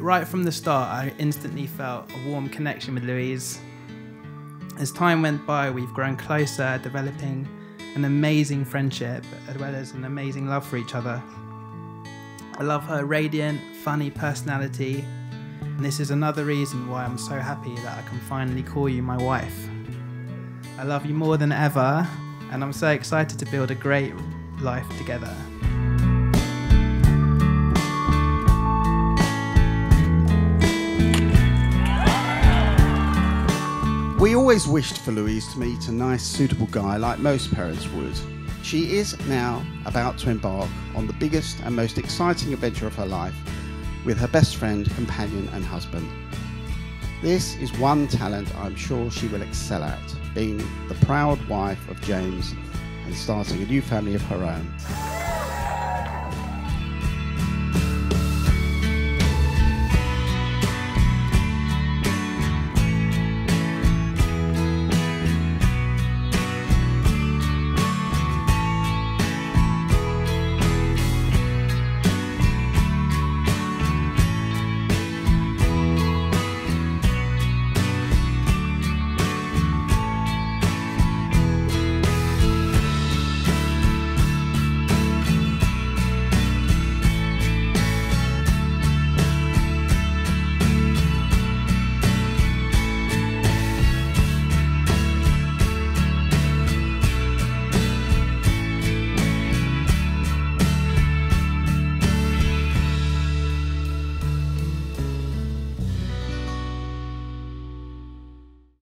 right from the start, I instantly felt a warm connection with Louise. As time went by, we've grown closer, developing an amazing friendship as well as an amazing love for each other. I love her radiant, funny personality, and this is another reason why I'm so happy that I can finally call you my wife. I love you more than ever, and I'm so excited to build a great life together. We always wished for Louise to meet a nice, suitable guy like most parents would. She is now about to embark on the biggest and most exciting adventure of her life with her best friend, companion, and husband. This is one talent I'm sure she will excel at, being the proud wife of James and starting a new family of her own.